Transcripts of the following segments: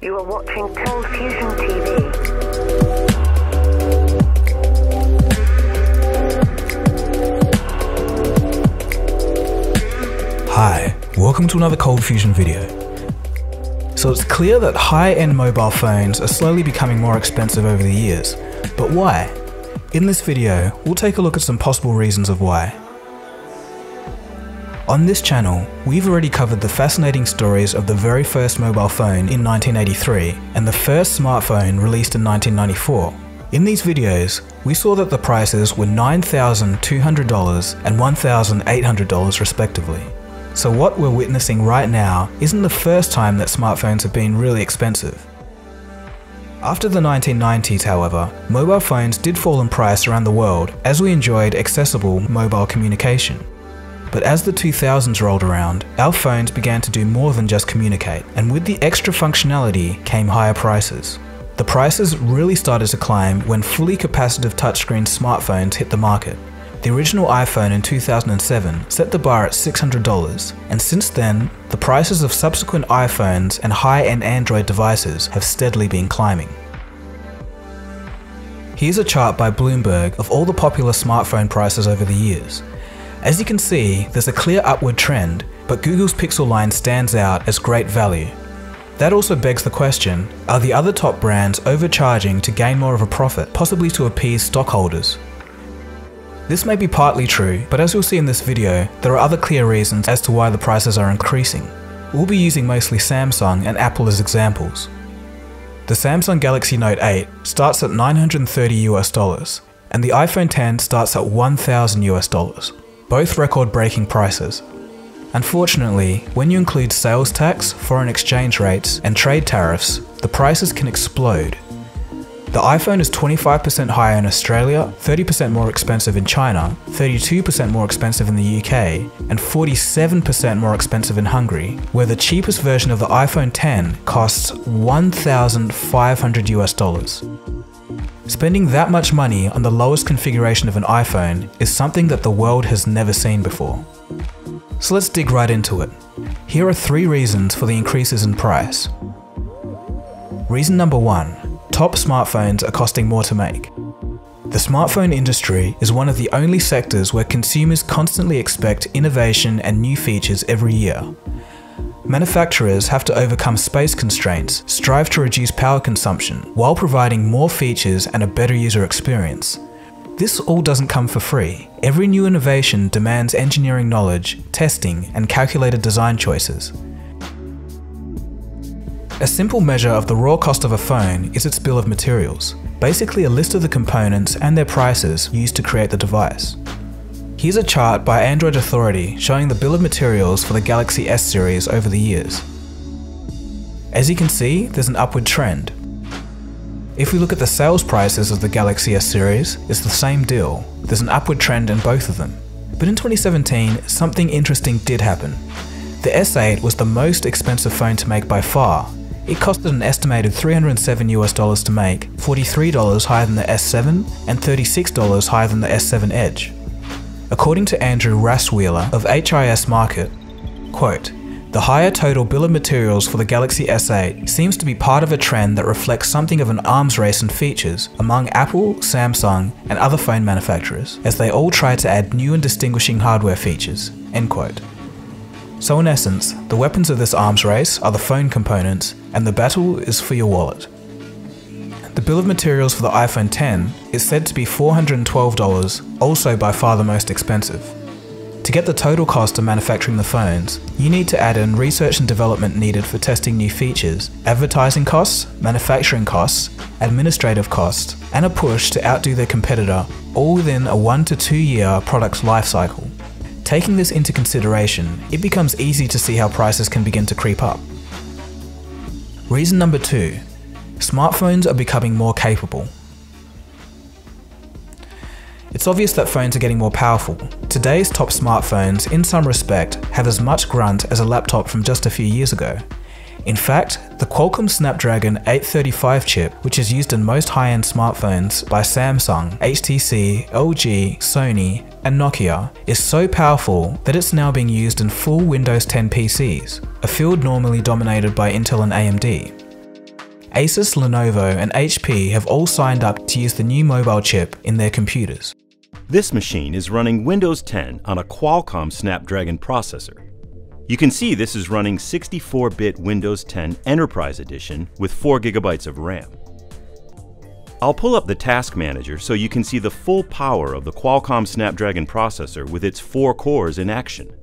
You are watching Cold Fusion TV. Hi, welcome to another Cold Fusion video. So it's clear that high-end mobile phones are slowly becoming more expensive over the years, but why? In this video, we'll take a look at some possible reasons of why. On this channel, we've already covered the fascinating stories of the very first mobile phone in 1983 and the first smartphone released in 1994. In these videos, we saw that the prices were $9,200 and $1,800 respectively. So what we're witnessing right now isn't the first time that smartphones have been really expensive. After the 1990s, however, mobile phones did fall in price around the world as we enjoyed accessible mobile communication. But as the 2000s rolled around, our phones began to do more than just communicate, and with the extra functionality came higher prices. The prices really started to climb when fully capacitive touchscreen smartphones hit the market. The original iPhone in 2007 set the bar at $600, and since then, the prices of subsequent iPhones and high-end Android devices have steadily been climbing. Here's a chart by Bloomberg of all the popular smartphone prices over the years. As you can see, there's a clear upward trend, but Google's Pixel line stands out as great value. That also begs the question, are the other top brands overcharging to gain more of a profit, possibly to appease stockholders? This may be partly true, but as you'll see in this video, there are other clear reasons as to why the prices are increasing. We'll be using mostly Samsung and Apple as examples. The Samsung Galaxy Note 8 starts at 930 US dollars, and the iPhone 10 starts at 1000 US dollars, both record breaking prices. Unfortunately, when you include sales tax, foreign exchange rates, and trade tariffs, the prices can explode. The iPhone is 25% higher in Australia, 30% more expensive in China, 32% more expensive in the UK, and 47% more expensive in Hungary, where the cheapest version of the iPhone 10 costs 1,500 US dollars. Spending that much money on the lowest configuration of an iPhone is something that the world has never seen before. So let's dig right into it. Here are three reasons for the increases in price. Reason number one top smartphones are costing more to make. The smartphone industry is one of the only sectors where consumers constantly expect innovation and new features every year. Manufacturers have to overcome space constraints, strive to reduce power consumption, while providing more features and a better user experience. This all doesn't come for free. Every new innovation demands engineering knowledge, testing, and calculated design choices. A simple measure of the raw cost of a phone is its bill of materials, basically a list of the components and their prices used to create the device. Here's a chart by Android Authority showing the bill of materials for the Galaxy S series over the years. As you can see, there's an upward trend. If we look at the sales prices of the Galaxy S series, it's the same deal. There's an upward trend in both of them. But in 2017, something interesting did happen. The S8 was the most expensive phone to make by far, it costed an estimated 307 US dollars to make, $43 higher than the S7 and $36 higher than the S7 Edge. According to Andrew Rassweiler of IHS Markit, quote, the higher total bill of materials for the Galaxy S8 seems to be part of a trend that reflects something of an arms race in features among Apple, Samsung, and other phone manufacturers, as they all try to add new and distinguishing hardware features. End quote. So in essence, the weapons of this arms race are the phone components, and the battle is for your wallet. The bill of materials for the iPhone 10 is said to be $412, also by far the most expensive. To get the total cost of manufacturing the phones, you need to add in research and development needed for testing new features, advertising costs, manufacturing costs, administrative costs, and a push to outdo their competitor, all within a 1 to 2 year product's life cycle. Taking this into consideration, it becomes easy to see how prices can begin to creep up. Reason number two smartphones are becoming more capable. It's obvious that phones are getting more powerful. Today's top smartphones, in some respect, have as much grunt as a laptop from just a few years ago. In fact, the Qualcomm Snapdragon 835 chip, which is used in most high-end smartphones by Samsung, HTC, LG, Sony, and Nokia, is so powerful that it's now being used in full Windows 10 PCs, a field normally dominated by Intel and AMD. Asus, Lenovo, and HP have all signed up to use the new mobile chip in their computers. This machine is running Windows 10 on a Qualcomm Snapdragon processor. You can see this is running 64-bit Windows 10 Enterprise Edition with 4GB of RAM. I'll pull up the Task Manager so you can see the full power of the Qualcomm Snapdragon processor with its four cores in action.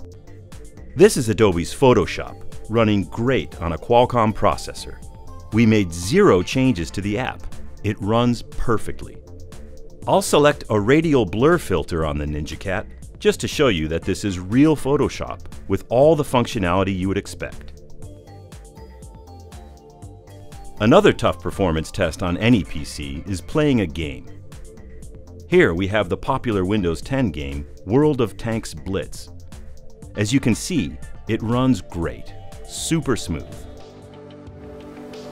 This is Adobe's Photoshop, running great on a Qualcomm processor. We made zero changes to the app. It runs perfectly. I'll select a radial blur filter on the NinjaCat just to show you that this is real Photoshop with all the functionality you would expect. Another tough performance test on any PC is playing a game. Here we have the popular Windows 10 game, World of Tanks Blitz. As you can see, it runs great, super smooth.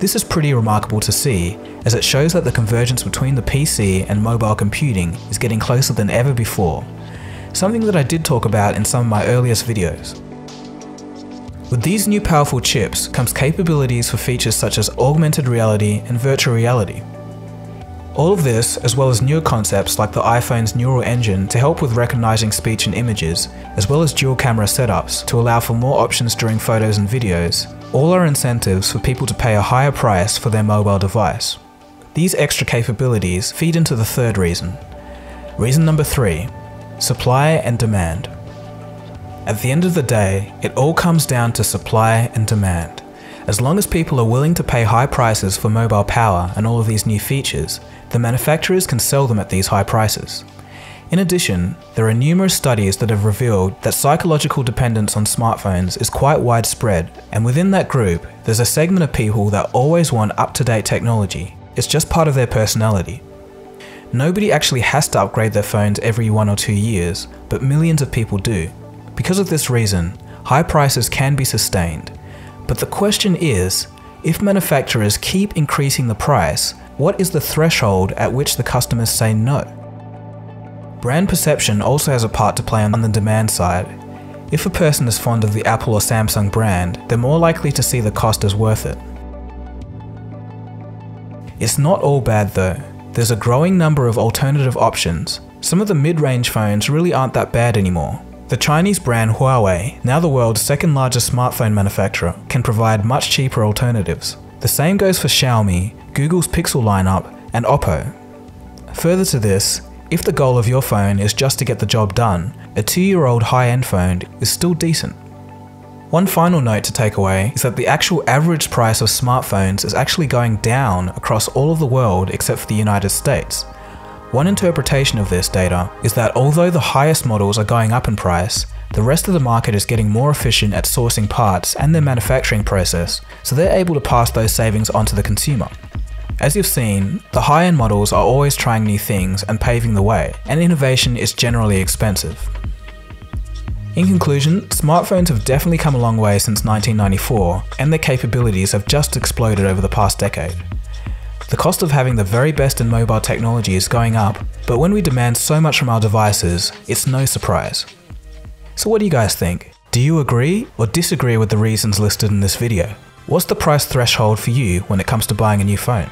This is pretty remarkable to see, as it shows that the convergence between the PC and mobile computing is getting closer than ever before, something that I did talk about in some of my earliest videos. With these new powerful chips comes capabilities for features such as augmented reality and virtual reality. All of this, as well as newer concepts like the iPhone's neural engine to help with recognizing speech and images, as well as dual camera setups to allow for more options during photos and videos, all are incentives for people to pay a higher price for their mobile device. These extra capabilities feed into the third reason. Reason number three, supply and demand. At the end of the day, it all comes down to supply and demand. As long as people are willing to pay high prices for mobile power and all of these new features, the manufacturers can sell them at these high prices. In addition, there are numerous studies that have revealed that psychological dependence on smartphones is quite widespread, and within that group, there's a segment of people that always want up to date technology. It's just part of their personality. Nobody actually has to upgrade their phones every one or two years, but millions of people do. Because of this reason, high prices can be sustained. But the question is, if manufacturers keep increasing the price, what is the threshold at which the customers say no? Brand perception also has a part to play on the demand side. If a person is fond of the Apple or Samsung brand, they're more likely to see the cost as worth it. It's not all bad though. There's a growing number of alternative options. Some of the mid-range phones really aren't that bad anymore. The Chinese brand Huawei, now the world's second largest smartphone manufacturer, can provide much cheaper alternatives. The same goes for Xiaomi, Google's Pixel lineup, and Oppo. Further to this, if the goal of your phone is just to get the job done, a two year old high end phone is still decent. One final note to take away is that the actual average price of smartphones is actually going down across all of the world except for the United States. One interpretation of this data is that although the highest models are going up in price, the rest of the market is getting more efficient at sourcing parts and their manufacturing process, so they're able to pass those savings onto the consumer. As you've seen, the high-end models are always trying new things and paving the way, and innovation is generally expensive. In conclusion, smartphones have definitely come a long way since 1994, and their capabilities have just exploded over the past decade. The cost of having the very best in mobile technology is going up, but when we demand so much from our devices, it's no surprise. So what do you guys think? Do you agree or disagree with the reasons listed in this video? What's the price threshold for you when it comes to buying a new phone?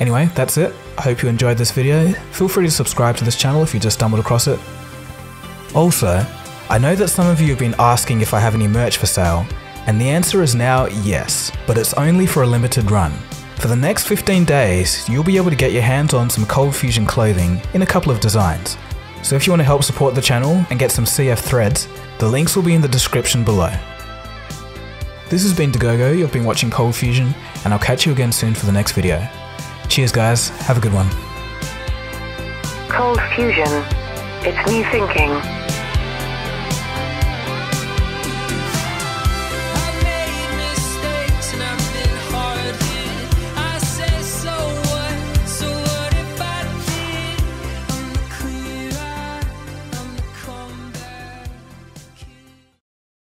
Anyway, that's it. I hope you enjoyed this video. Feel free to subscribe to this channel if you just stumbled across it. Also, I know that some of you have been asking if I have any merch for sale, and the answer is now yes, but it's only for a limited run. For the next 15 days, you'll be able to get your hands on some Cold Fusion clothing in a couple of designs. So if you want to help support the channel and get some CF threads, the links will be in the description below. This has been Dagogo, you've been watching Cold Fusion, and I'll catch you again soon for the next video. Cheers guys, have a good one. Cold Fusion. It's new thinking.